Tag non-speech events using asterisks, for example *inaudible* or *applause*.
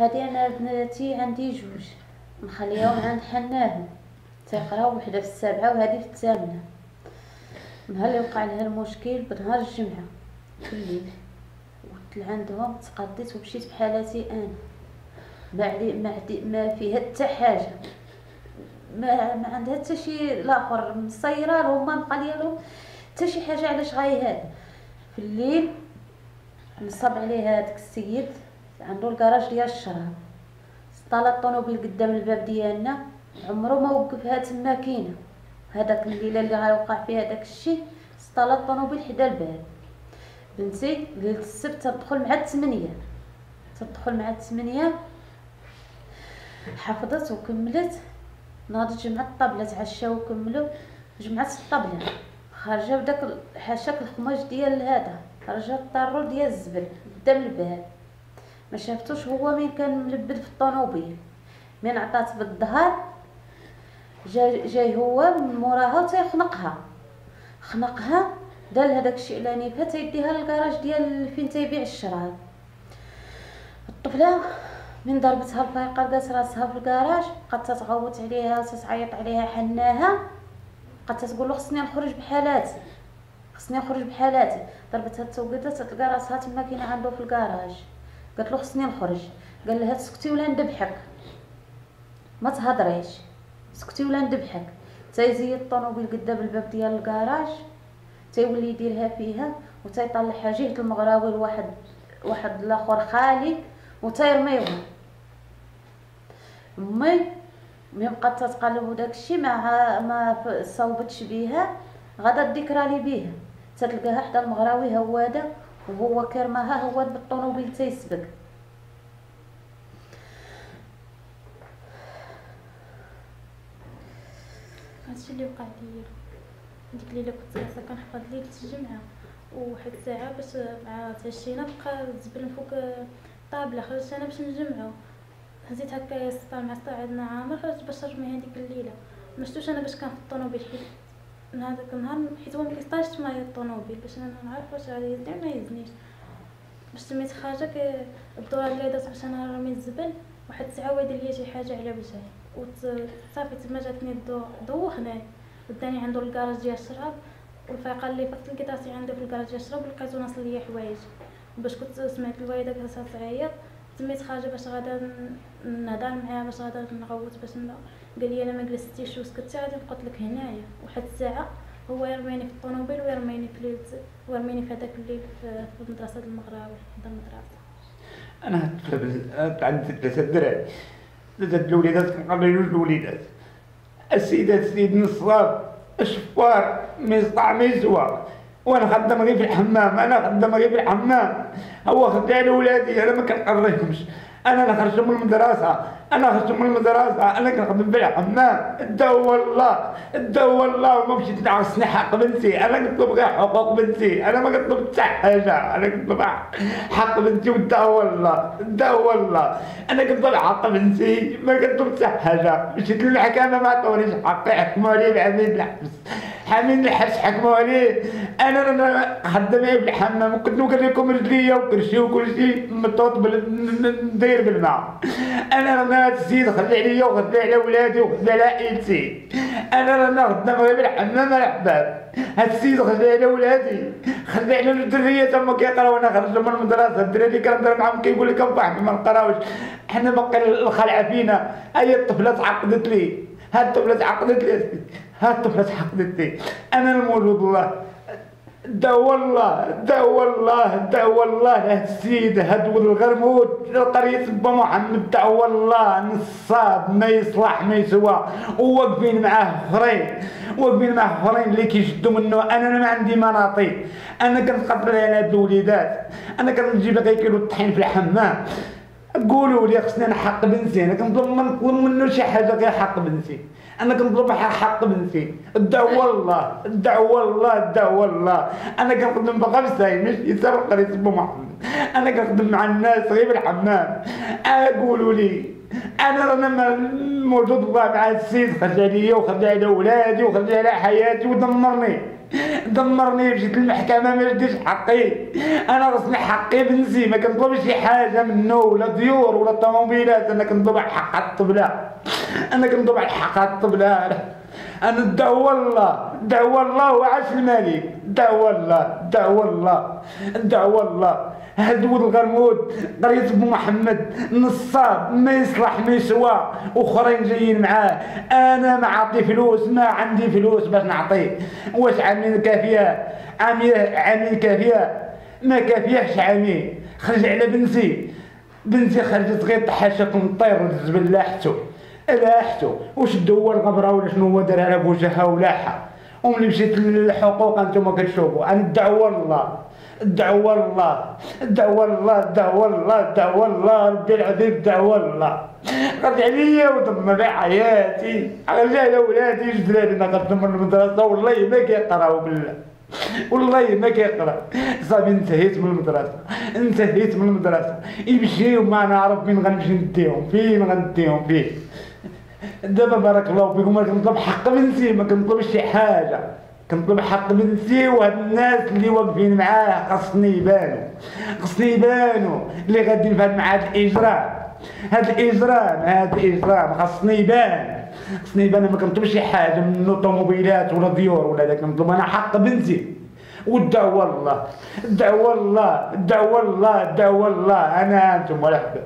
هادي أنا بناتي عندي جوج مخليهم *laughs* عند حناهم تيقراو وحدة في السابعة وهادي في الثامنة. نهار اللي وقع لها المشكل بنهار الجمعة. في الليل قلت لعندهم تقضيت ومشيت بحالاتي أنا. ما علي ما, عدي ما فيها حتى حاجة. ما, ما عندها حتى شي لاخر مصيره لهم ما بقى لهم حتى شي حاجة علاش غاي هذا في الليل نصب عليه هذاك السيد. عنده الكراج ديال الشراب سطال الطوموبيل قدام الباب ديالنا عمرو ما وقفها تما كاينة. هذاك الليلة اللي غيوقع فيها داك الشيء سطال الطوموبيل حدا الباب. بنتي ليله السبت تدخل مع الثمانية تدخل مع الثمانية حفظت وكملت. ناضت جمعت الطبلة تعشى وكملوا. جمعت الطبلة خارجة بداك حاشاك الخماج ديال هذا. خرجت الطارو ديال الزبل قدام الباب. ما شافتوش هو مين كان ملبد في الطوموبيل. من عطات بالظهر جاي, جاي هو من موراها وتيخنقها. خنقها دار لها داكشي على نيفها تيديها للكراج ديال فين تيبيع الشراب. الطفلة من ضربتها الفايقة لقات راسها في الكراج بقات تتغوت عليها وتتعيط عليها حناها. بقات تقول له خصني نخرج بحالاتي. خصني نخرج بحالاتي. ضربتها التوقيته تلقى راسها تما كاينة عنده في الكراج قالت له خصني نخرج قال لها تسكتي ولا ندبحك. ما تهضريش سكتي ولا ندبحك. تيزيد الطوموبيل قدام الباب ديال الكراج تيولي يديرها فيها. وتيطلعها جهة المغراوي لواحد واحد الآخر خالي. وتيرميوها مي مي بقات تتقلب وداك الشيء ما ما صوبتش بيها غدا الذكرى لي بيها. تتلقاها حدا المغراوي هواده وهو كرماها هواد بالطوموبيل تيسبق هادشي اللي وقع لي ديك الليلة كنت ناعسه كنحفظ ليلة الجمعة. وواحد الساعة باش مع تعشينا بقى الزبل فوق الطابله خرجت أنا باش نجمعو. هزيت هكا سطال مع سطال عندنا عامر خرجت باش نرمي هذيك الليلة. ما شفتوش أنا باش كان في الطوموبيل حيت هذاك النهار حيت هو مكيسطاش معايا الطوموبيل باش أنا نعرف واش غادي يزني ما يزنيش. باش تميت خارجه الدورة اللي دازت باش أنا نرمي الزبل واحد الساعة ويدير ليا شي حاجة على وجهي. وصافي تما جاتني الضو هنايا. وداني عنده الكراج ديال الشراب والفايقه اللي فقت لقيت راسي في الكراج ديال الشراب لقيتو ناصل ليا حوايج. باش كنت سمعت الوالدة كانت تميت خارجة باش غادا نهضر معاها باش غادا نغوت باش قال لي أنا ما جلستيش وسكتي غادي نقعد لك هنايا. واحد الساعة هو يرميني في الطوموبيل ويرميني في الليل ويرميني في هذاك الليل في مدرسة المغراوي عند المدرسة أنا عندي ثلاثة دراري ثلاثة الوليدات كنقريو الوليدات. السيدات سيد نصاب الشفار ميسطع ميسوى وأنا خدام غير في الحمام أنا خدام غير في الحمام. هو خدام ولادي أنا ما كنقريهمش أنا نخرج من المدرسة. أنا خرجت من المدرسة أنا كنخدم بالحمام الدو والله الدو والله وما مشيت نعرسني حق بنتي. أنا كنطلب غير حقوق بنتي. أنا ما كنطلب حتى حاجة أنا كنطلب حق بنتي والدو والله الدو والله. أنا كنطلب حق بنتي. ما كنطلب حتى حاجة مشيت للمحكمه ما عطونيش حقي حكموا علي بعميد الحبس. حامين الحبس حكموا عليه أنا أنا خدام في الحمام وكنت نوكل لكم رجليا وكرشي وكل شيء مطوط ندير بالماء. أنا رانا السيد خلي عليا وخلي على ولادي وخلي على عائلتي. أنا رانا خدام غير بالحمام الاحباب هاد السيد خلي على ولادي. خلي على الدرية تما كيقراو أنا خرجت من المدرسة. الدراري كنهضر معاهم كيقول لك صاحبي ما نقراوش. حنا باقي الخلعه فينا أي الطفلة تعقدت لي. هاد الطفلة تعقدت لي ها الطفلة حقدتي أنا المولود الله. دا والله دا والله دا والله السيد هاد ولد الغرمود القرية با محمد دا والله نصاب ما يصلح ما يسوى. وواقفين معاه اخرين واقفين معاه اخرين اللي كيشدوا منه. أنا ما عندي مناطي أنا كنقدر على هاد الوليدات. أنا كنجيب غير كيلو الطحين في الحمام. قولوا لي خصني أنا حق بنتي أنا كنطلب منه شي حاجة غير حق بنتي أنا كنطلب حق بنتي الدعوة والله الدعوة والله الدعوة والله. أنا كنخدم بخمسة مش يسار قريت بو محمد. أنا كنخدم مع الناس غير الحمام قولوا لي أنا رانا موجود الله مع السيد خلى عليا وخلى على ولادي وخلى على حياتي ودمرني. دمرني مشيت للمحكمة ما رديش حقي. أنا غصني حقي بنزي ما كنطلبش شي حاجة منه ولا ديور ولا طوموبيلات. أنا كنطلب حق الطبلة. أنا كنطلب حق الطبلة. أنا دعوة الله دعوة الله وعاش الملك دعوة الله دعوة الله دعوة الله هاد ولد الغرمود قريت أبو محمد نصاب ما يصلح ما يسوى. واخرين جايين معاه. أنا ما عطي فلوس ما عندي فلوس باش نعطيه. واش عامين كافية؟ عاميه عامين كافية. ما كافيهش عامين خرج على بنتي. بنتي خرجت غير تحاشك طير والزبل لاحتو لاحتو وشدو هو الغبره ولا شنو هو دار على بوجهها ولاحها وملي مشيت للحقوق أنتم كتشوفوا. أنا دعوه الله دعوة الله دعوة الله دعوة الله دعوة الله ربي العظيم دعوة الله قد عليا ودمر حياتي رجال ولادي جدراري أنا قدم المدرسة. والله ما كيقراو بالله والله ما كيقرأ. صافي انتهيت من المدرسة. انتهيت من المدرسة. يمشيو ما نعرف فين غنمشي نديهم فين غنديهم فين؟ دابا بارك الله فيكم ما كنطلب حق بنتي ما كنطلبش شي حاجة. كنطلب حق بنتي وهاد الناس اللي واقفين معاه خاصني يبانوا خاصني يبانوا اللي غادي نفهم مع هاد الإجرام. هاد الإجرام هاد الإجرام خاصني يبان. خاصني يبان ما كنطلبش شي حاجة من طوموبيلات ولا ديور ولا داك كنطلب أنا حق بنتي. والدعوة الله الدعوة الله الدعوة الله الدعوة الله. أنا أنتم ولا حبة